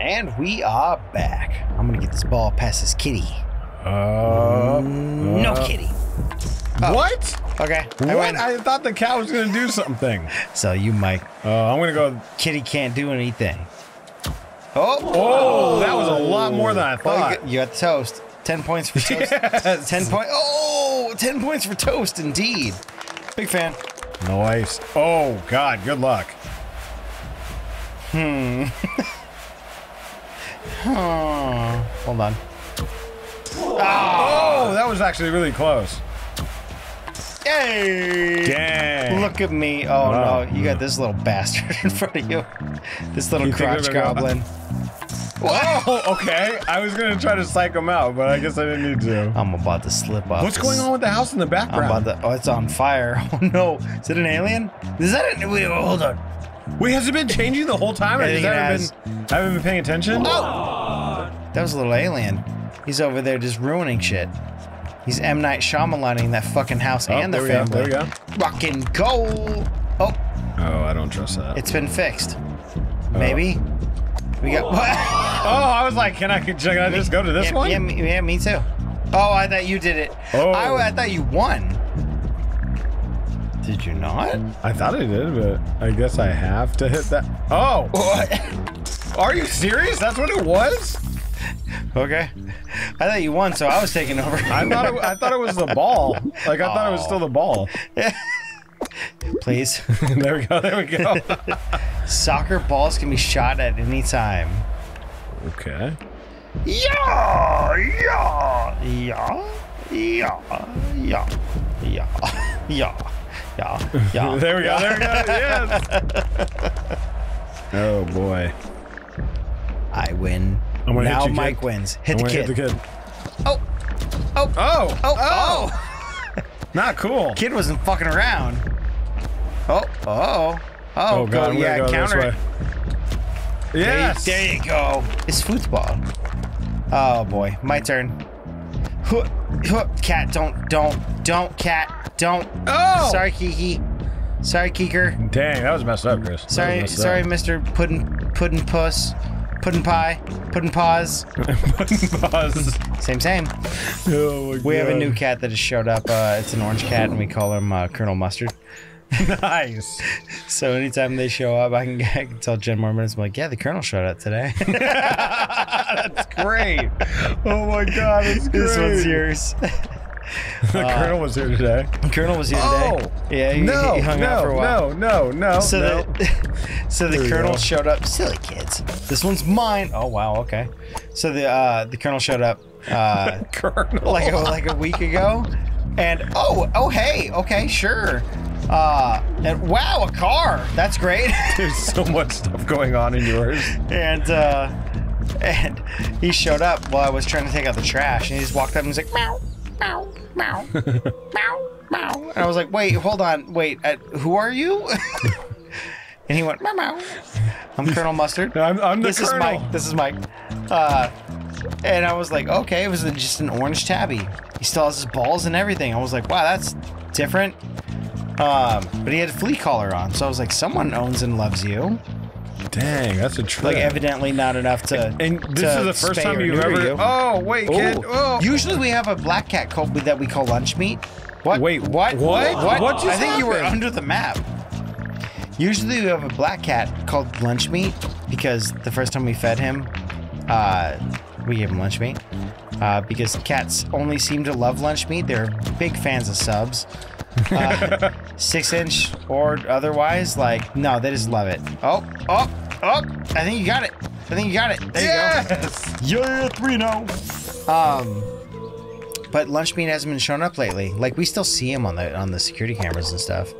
And we are back. I'm gonna get this ball past this kitty. Uh, No uh, kitty. What? Okay. I What? win. I thought the cat was gonna do something. So you, Mike. Uh, I'm gonna go. Kitty can't do anything. Oh. Oh, that was a lot more than I thought. you got the toast. 10 points for toast. Yes. 10 point. Oh, 10 points for toast, indeed. Big fan. Nice. Oh God, good luck. Oh, hold on. Oh, that was actually really close. Hey! Dang. Look at me. Oh Wow. no, you got this little bastard in front of you. This little You crotch gonna- goblin. Oh, okay. I was gonna try to psych him out, but I guess I didn't need to. I'm about to slip up. What's going on with the house in the I'm background? about to. Oh, it's on fire. Oh no. Is it an alien? Is that an. Wait, hold on. Wait, has it been changing the whole time? I I think it haven't been, I haven't been paying attention. Oh! That was a little alien. He's over there just ruining shit. He's M. Night Shyamalaning that fucking house Oh, and the there we go, family. there we go. Rockin' go. Oh, Oh, I don't trust that. it's been fixed. Oh. Maybe. We got. oh, Oh, I was like, can I, can I just go to this yeah, one? Yeah, me, yeah, me too. Oh, I thought you did it. Oh. I, I thought you won. Did you not? I thought I did, but I guess I have to hit that. Oh, What? are you serious? That's what it was? okay. I thought you won, so I was taking over. I thought it, I thought it was the ball. Like I thought it was still the ball. Please. there we go. There we go. Soccer balls can be shot at any time. Okay. Yeah, yeah, yeah, yeah, yeah, yeah, yeah, yeah, yeah. There we go. There we go. Yes. oh boy. I win. I'm gonna hit now you, kid. Mike wins. Hit I'm the kid. hit the kid. Oh, oh, Oh. oh, oh. oh. Not cool. Kid wasn't fucking around. Oh, oh, oh. Oh go, god. I'm yeah, go counter this way. There you- Yes. There you go. It's football. Oh boy, my turn. Huh, huh, Cat, don't, don't, don't, cat, don't. Oh. Sorry, Kiki. Sorry, Keeker. Dang, that was messed up, Chris. Sorry, sorry, up. Mr. Puddin, Puddin Puss, Puddin Pie, Puddin Paws. puddin Paws. Same, same. Oh my We have a new cat that just showed up. Uh, it's an orange cat, and we call him uh, Colonel Mustard. Nice. So anytime they show up, I can, I can tell Jen Mormons, I'm like, yeah, the Colonel showed up today. That's great. Oh my god, that's great. this one's yours. The colonel was here today. The colonel was here today. Oh yeah, he, no, he hung no, out for a while. no, no, no, So no. the so the There colonel go. showed up. Silly kids. This one's mine. Oh wow. Okay. So the uh, the colonel showed up uh, colonel. like a, like a week ago, and oh oh hey okay sure. Uh, and wow a car. That's great. There's so much stuff going on in yours. and uh, and he showed up while I was trying to take out the trash, and he just walked up and was like meow meow meow meow meow, and I was like, wait, hold on, wait, uh, who are you? and he went meow meow. I'm Colonel Mustard. I'm, I'm the this colonel. is Mike. This is Mike. Uh, and I was like, okay, it was just an orange tabby. He still has his balls and everything. I was like, wow, that's different. Um, but he had a flea collar on, so I was like, someone owns and loves you. Dang, that's a trip. Like evidently not enough to. and this to is the first time you've ever. you. Oh wait, kid. Oh. Usually we have a black cat called that we call lunch meat. What? Wait, what? what? What? What just I think you were under the map. Usually we have a black cat called lunch meat because the first time we fed him, uh, we gave him lunch meat. Uh, because cats only seem to love lunch meat. They're big fans of subs. Uh, six inch or otherwise, like, no, they just love it. Oh, oh, oh, I think you got it. I think you got it. There you go. yes. Yeah, three now. Um, but lunch meat hasn't been showing up lately. Like we still see him on the on the security cameras and stuff.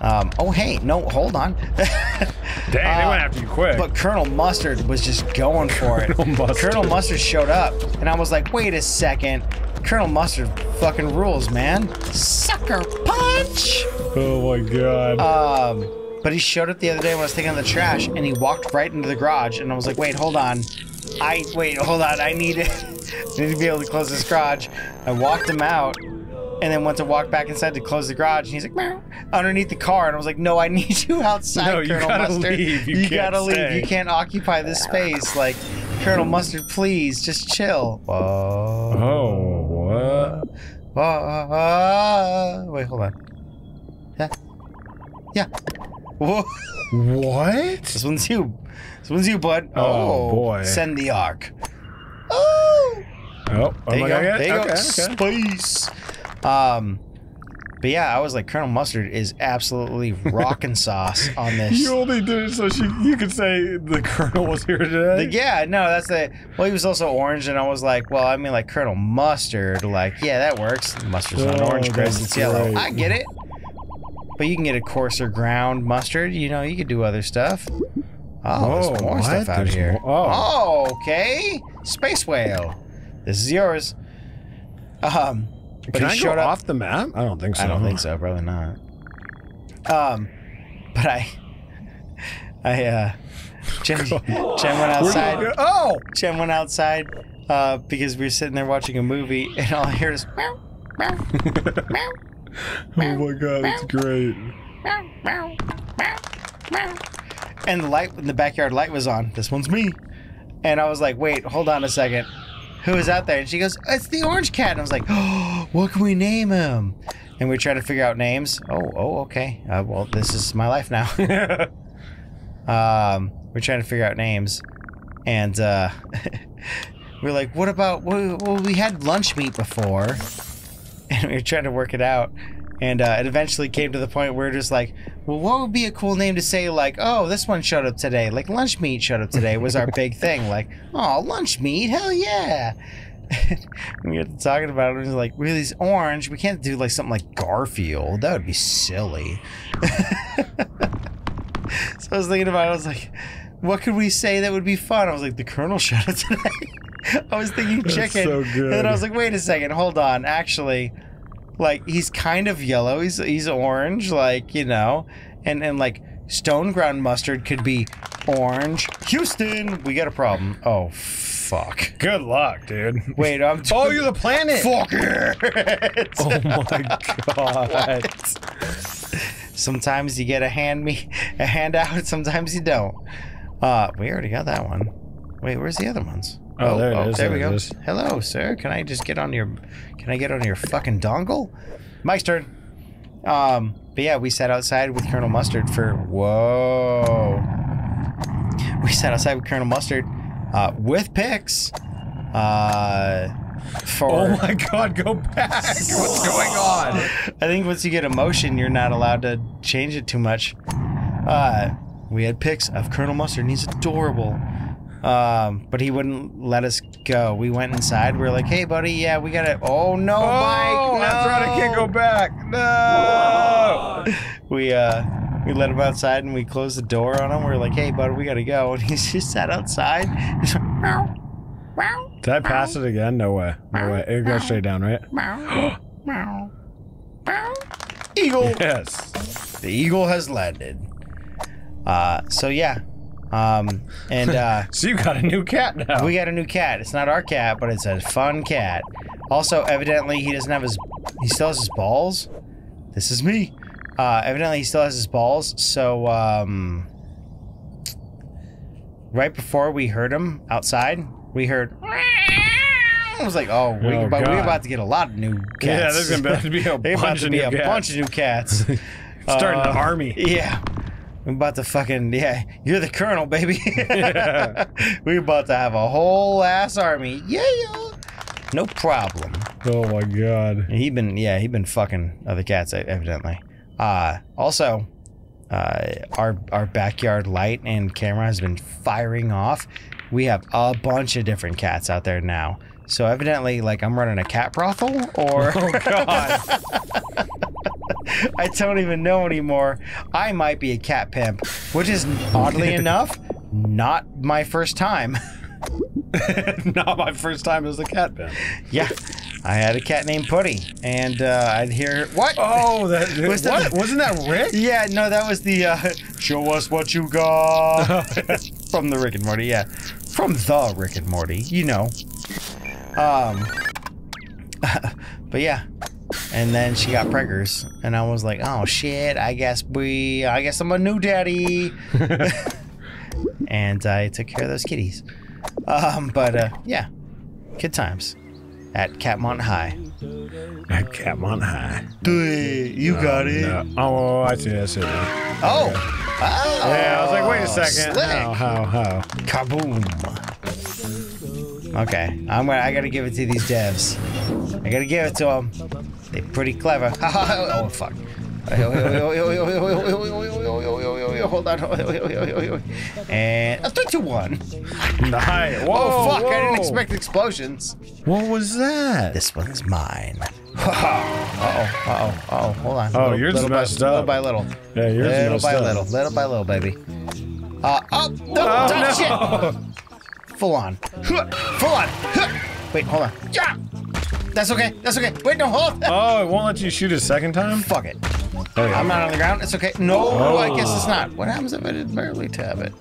Um, oh hey, no, hold on. Dang, they Uh, went after you quick. but Colonel Mustard was just going for it. Colonel Mustard. Colonel Mustard showed up, and I was like, wait a second. Colonel Mustard fucking rules, man. Sucker punch. oh my god. Um, but he showed up the other day when I was taking out the trash, and he walked right into the garage, and I was like, "Wait, hold on, I wait, hold on, I need to, I need to be able to close this garage." I walked him out, and then went to walk back inside to close the garage. And he's like, meow, underneath the car. And I was like, no, I need you outside, No, you Colonel gotta Mustard. leave. You can't gotta leave. You can't occupy this space. Like, Colonel Mustard, please, just chill. Whoa. Oh, what? Uh, wait, hold on. Yeah. Yeah. Whoa. What? This one's you. This one's you, bud. Oh, boy. Send the arc. Oh. Oh, oh There you go. There you okay, go. okay. Space. Um, but yeah, I was like, Colonel Mustard is absolutely rockin' sauce on this. You only did it so she, you could say the colonel was here today. Like, yeah, no, that's the. Well, he was also orange, and I was like, well, I mean, like Colonel Mustard. Like, yeah, that works. Mustard's not Oh, orange, Chris. It's yellow. I get it. But you can get a coarser ground mustard. You know, you could do other stuff. Oh, there's more what? stuff out There's here. oh. oh, okay. Space whale. This is yours. Um, Can I go off the map? I don't think so. I don't think so. Probably not. Um, but I, I, uh, Jen, Jen went outside. Oh! Jen went outside uh, because we were sitting there watching a movie, and all I heard is meow, meow, meow, Oh my god, that's great. meow, meow, meow, meow. And the light in the backyard light was on. This one's me. And I was like, wait, hold on a second. Who is out there? And she goes, it's the orange cat. And I was like, oh, what can we name him? And we try to figure out names. Oh, oh, okay. Uh, well, this is my life now. um, we're trying to figure out names, and uh, we're like, "What about? Well, we had lunch meat before, and we were trying to work it out." And uh, it eventually came to the point where we're just like, "Well, what would be a cool name to say? Like, oh, this one showed up today. Like, lunch meat showed up today was our big thing. Like, oh, lunch meat, hell yeah!" we to talking about it. And it was like, really, it's orange. We can't do like something like Garfield. That would be silly. So I was thinking about it, I was like, what could we say that would be fun? I was like, the Colonel showed up today. I was thinking That's chicken. so And then I was like, wait a second, hold on. Actually, like he's kind of yellow. He's he's orange, like, you know. And and like stone ground mustard could be orange. Houston, we got a problem. Oh fuck. Good luck, dude. Wait, I'm Oh, you're the planet! fuck it. Oh my god. Sometimes you get a hand me a handout, sometimes you don't. Uh, we already got that one. Wait, where's the other ones? Oh, there it is, There there we go. is. Hello, sir. Can I just get on your? Can I get on your fucking dongle? Mike's turn. Um, but yeah, we sat outside with Colonel Mustard for whoa. We sat outside with Colonel Mustard, uh, with Pix, uh, for. Oh my god, go back! What's going on? I think once you get emotion, you're not allowed to change it too much. Uh, we had pics of Colonel Mustard, and he's adorable. Um, but he wouldn't let us go. We went inside. We were like, "Hey, buddy, yeah, we gotta." Oh no, Oh, Mike! No, that's right, I can't go back. No! We uh, we let him outside, and we closed the door on him. We were like, "Hey, buddy, we gotta go," and he just sat outside. He's like, meow, meow, Did I pass it again? No way. No way. It goes straight down, right? Eagle. Yes. The eagle has landed. Uh, so yeah. Um, and uh, So you got a new cat now. we got a new cat. It's not our cat, but it's a fun cat. Also, evidently, he doesn't have his. He still has his balls. This is me. Uh, evidently, he still has his balls. So, um, right before we heard him outside, we heard. I was like, "Oh, we, Oh, but we're about to get a lot of new cats." yeah, there's gonna be, be a bunch to of be new a cats. bunch of new cats. Starting Uh, an army. Yeah. I'm about to fucking yeah. You're the colonel, baby. We're about to have a whole ass army. Yeah, no problem. Oh my god. He been yeah he been fucking other cats evidently. Uh, also, uh, our our backyard light and camera has been firing off. We have a bunch of different cats out there now. So evidently, like I'm running a cat brothel, or Oh god. I don't even know anymore. I might be a cat pimp, which is oddly enough not my first time. Not my first time as a cat pimp. yeah, I had a cat named Putty, and uh, I'd hear what? Oh, that Was what? that- Wasn't that Rick? Yeah, no, that was the uh, "Show us what you got" from the Rick and Morty. Yeah, from the Rick and Morty. You know. Um. but yeah, and then she got preggers, and I was like, oh shit, I guess we, I guess I'm a new daddy, and I took care of those kitties. Um, but uh, yeah, good times at Catmont High. At Catmont High. You got No. Oh, I see. I see. Yeah, Oh, oh, I was like, wait a second. Slick. How? How? How? Kaboom. Okay, I'm gonna. I gotta give it to these devs. I gotta give it to them. They're pretty clever. oh fuck. Hold on. And a three, two, one. Nice. Whoa, Oh fuck! I didn't expect explosions. What was that? This one's mine. uh oh. Uh oh. Uh oh. Hold on. Oh, Little- yours is little by, messed Little by little. Yeah, yours little messed by up. little. Little by little, baby. Uh oh. No, Oh, don't no. shit. Full on. Full on. Wait, hold on. Yeah. That's okay. That's okay. Wait, no, hold on. Oh, it won't let you shoot a second time? Fuck it. Oh, you. I'm not on the ground. It's okay. No, I oh. guess it's Oh. not. What happens if I did barely tap it?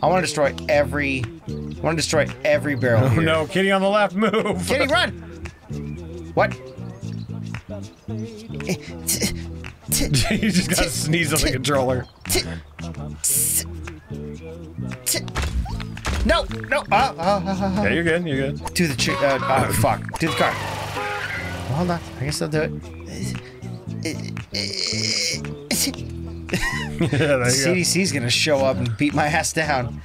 I want to destroy every. I want to destroy every barrel Oh, here. no, Kitty on the left, move. Kitty, run! What? you just got to sneeze on the controller. No, no. Uh, uh, uh, uh, Yeah, you're good. You're good. To the tree. Uh, uh, fuck. To the car. Well, hold on. I guess I'll do it. yeah, there you CDC's gonna show up and beat my ass down.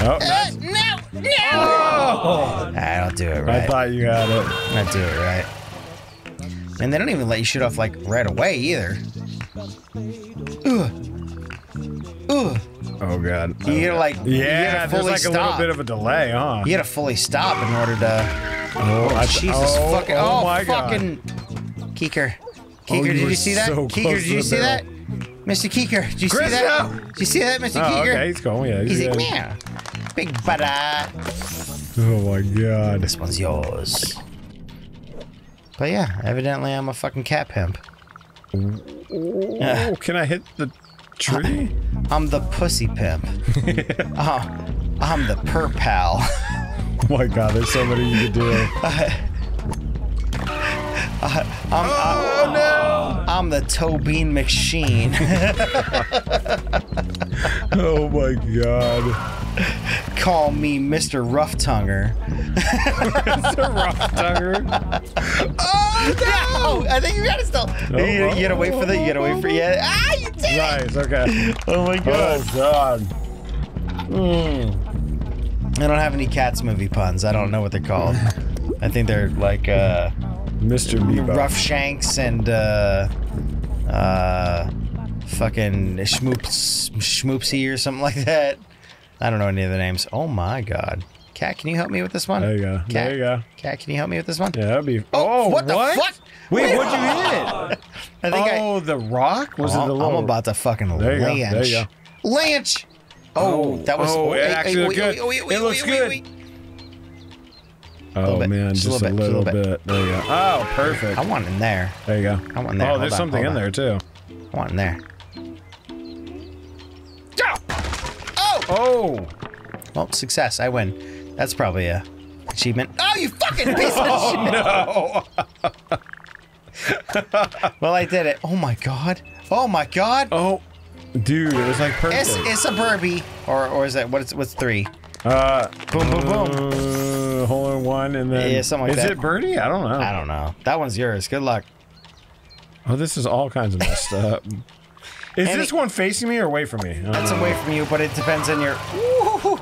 Oh, nice. No, no. Oh, I don't do it right. I thought you had it. I do it right. And they don't even let you shoot off like right away either. Ugh. Ugh. Oh, oh god. You gotta like Yeah, gotta there's fully like a little bit of a delay, huh? you gotta fully stop in order to. Oh, I- Jesus oh, fucking! Oh, Oh, my fucking! Keeker, Keeker, oh, you did were you see that? so Keeker, did you see that? Mr. Keeker, did you Chris, see that? no! Did you see that, Mr. Oh, Keeker? okay, he's going. Yeah, He's he's like, good. meow. Big butter. Oh my god. This one's yours. But yeah, evidently I'm a fucking cat pimp. Oh, can I hit the tree? Uh, I'm the pussy pimp. oh, I'm the purr pal. oh my god, there's so many you could do. Uh, I'm, Oh no! I'm the toe bean McSheen. Oh my god. Call me Mr. Rough Tonguer. Mr. rough tonguer. Oh no! I think you got it still. you, you gotta wait for the. You gotta wait for yeah. Ah, you! Nice, okay. Oh my god. Oh god. I don't have any cats movie puns. I don't know what they're called. I think they're like uh, Mr. Bebop. Rough Shanks and uh, uh, fucking Schmoops, Schmoopsy or something like that. I don't know any of the names. Oh my god. Cat, can you help me with this one? There you go. Cat, There you go. Cat, can you help me with this one? Yeah, that'd be. Oh, what the fuck? Wait, what'd you hit? I think I. oh, the rock? Was it oh, the I'm little? about to fucking There you go, lynch. there you go. Lynch. Oh, oh that was. oh, it actually wait, good. wait, wait, It looks good. Oh bit, man, just a little a bit, just a little, little bit. There you go. Oh, perfect. I want in there. There you go. I want in there. Oh, Hold there's on, something in on. there too. I want in there. Oh! Oh, Well, success. I win. That's probably a achievement. Oh, you fucking piece of oh, shit! no! Well, I did it. Oh my god. Oh my god. Oh, dude, it was like perfect. It's, it's a Burby. Or or is that what's what's three? uh, Boom boom boom. uh, hole in one, and then Yeah, something like is that. it birdie? I don't know. I don't know. That one's yours. Good luck. Oh, this is all kinds of messed up. Is Any- this one facing me or away from me? That's know. away from you, but it depends on your.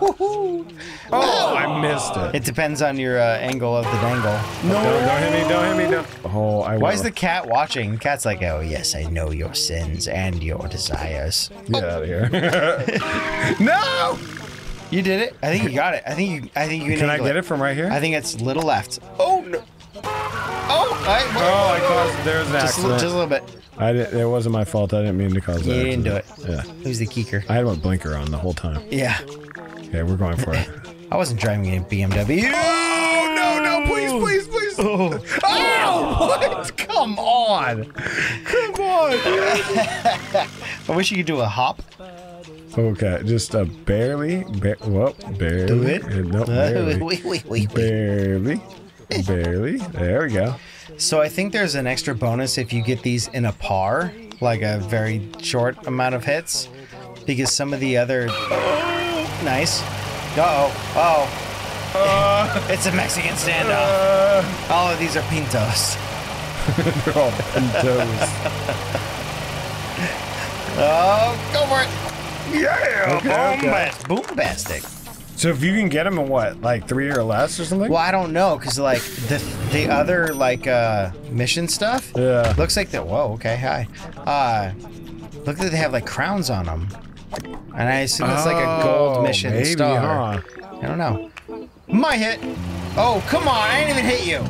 Oh, I missed it. It depends on your uh, angle of the dangle. No, don't, don't hit me! Don't hit me! Don't. Oh, I. Why will. is the cat watching? The cat's like, oh yes, I know your sins and your desires. Get out of here! no! You did it. I think you got it. I think you. I think you can. Can I get it from right here? I think it's little left. Oh no. Oh, I, Oh, I caused. There's an just, a little, just a little bit. I didn't. It wasn't my fault. I didn't mean to cause that. You didn't do it. Yeah. Who's the keeker? I had my blinker on the whole time. Yeah. Okay, we're going for it. I wasn't driving a BMW. Oh no! No! Please! Please! Please! Oh, Oh! What? Come on! Come on! I wish you could do a hop. Okay, just a barely. Ba- whoa, barely. Do it. Uh, No, barely. wait, wait, wait, wait. Barely. Barely. There we go. So I think there's an extra bonus if you get these in a par, like a very short amount of hits, because some of the other. Nice. Uh oh. Oh. it's a Mexican standoff. Uh, All of these are pintos. they're all pintos. Oh, go for it. Yeah. Okay, okay. Boombast- Boombastic. so if you can get them in what, like three or less or something? Well, I don't know, cause like the the other like uh mission stuff. Yeah. Looks like that. Whoa. Okay. Hi. Uh, look that they have like crowns on them, and I assume it's like a gold Oh, mission maybe, star. huh? I don't know. My hit. Oh come on! I didn't even hit you.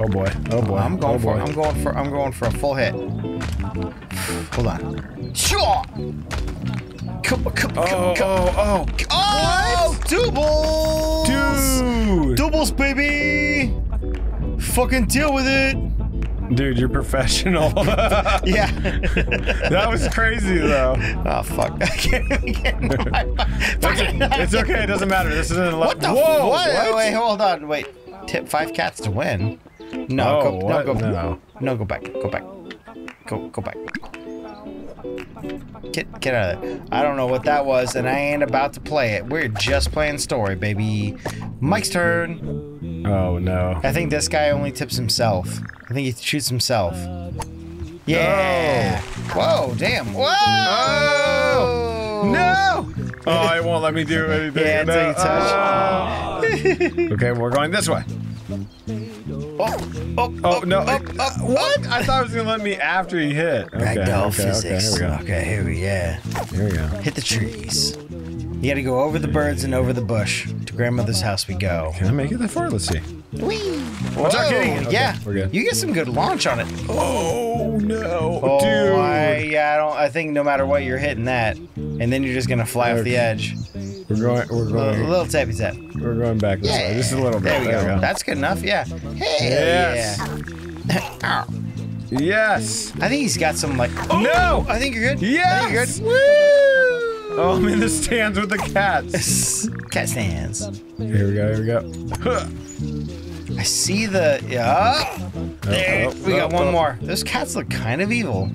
Oh boy. Oh boy. I'm going oh for. boy. I'm going for. I'm going for a full hit. Hold on. Sure. Come, come, Oh, come, come. oh, Oh, oh doubles! oh. Dude. Doubles, baby! Fucking deal with it! Dude, you're professional. Yeah. that was crazy though. oh, fuck. I can't even get my... It's okay. It doesn't matter. This isn't. Ele- What the Whoa! What? What? Wait, hold on. Wait. Tip five cats to win. No, Oh, go, no, go, No. no, go back. Go back. Go, go back. Get, get out of there. I don't know what that was, and I ain't about to play it. We're just playing story, baby. Mike's turn. Oh no. I think this guy only tips himself. I think he shoots himself. Yeah. Whoa, damn. Whoa! No! Oh, it won't let me do anything. Yeah, until No. you touch. Oh. okay, we're going this way. Oh, oh, Oh, oh, oh no! up, it- up, what? I thought it was gonna let me after he hit. Okay, Ragdoll okay, physics. Okay, here Okay, here we yeah. we go. Here we go. Hit the trees. You gotta go over the birds and over the bush. To grandmother's house we go. Can I make it that far? Let's see. Whee! Watch out, kitty. Okay, yeah. we're good. You get some good launch on it. Oh no, Oh, dude! I, yeah, I don't. I think no matter what, you're hitting that, and then you're just gonna fly off the edge. We're going. We're going. A going. little tappy tap. We're going back this way. Just a little bit. There we go. That's good enough. Yeah. Hell Yes. yeah. Yes. I think he's got some like. No! I think you're good. I think you're good. Oh, I'm in the stands with the cats. Cat stands. Here we go. Here we go. I see the. Yeah. Oh, there. oh, we got oh, one oh. more. Those cats look kind of evil.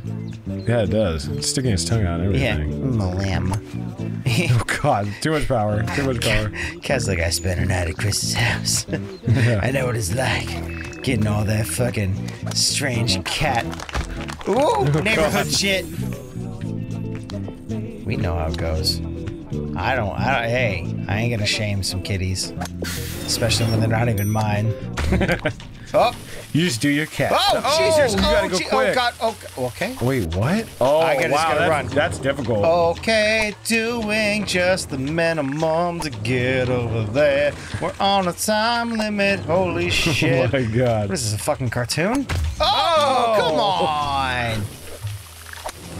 Yeah, it does. It's sticking his tongue out and Yeah. everything. A lamb. Oh God, too much power. Too much power. Cat's like, I spent a night at Chris's house. I know what it's like. Getting all that fucking strange cat. Ooh, oh, neighborhood shit. We know how it goes. I don't, I don't, hey, I ain't gonna shame some kitties. Especially when they're not even mine. oh, You just do your cat. Oh, oh, Jesus. You oh, gotta go oh, quick. oh, God. Oh, okay. Wait, what? Oh, I gotta- just wow, gotta that's, run. that's difficult. Okay, doing just the minimum to get over there. We're on a time limit. Holy oh shit. Oh my God. What is this, a fucking cartoon? Oh, come on!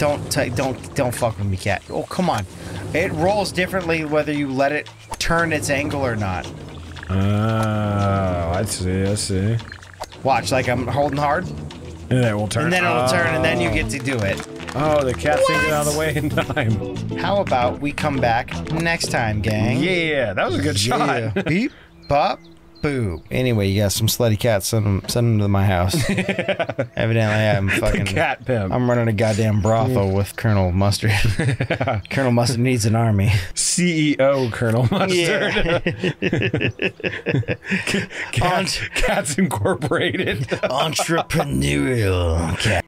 Don't take, don't, don't fuck with me, cat. Oh, come on! It rolls differently whether you let it turn its angle or not. Oh, I see. I see. Watch, like I'm holding hard, And then it will turn. and then it'll turn, and then you Oh. get to do it. Oh, the cat's didn't get out of the way in time. How about we come back next time, gang? Yeah, yeah, that was a good Yeah. shot. Beep, bop, boo. Anyway, you got some slutty cats. Send them, send them to my house. Evidently, I'm fucking. Cat pimp. I'm running a goddamn brothel mm. with Colonel Mustard. Colonel Mustard needs an army. CEO Colonel Mustard. Cats, Cats Incorporated. Entrepreneurial cat.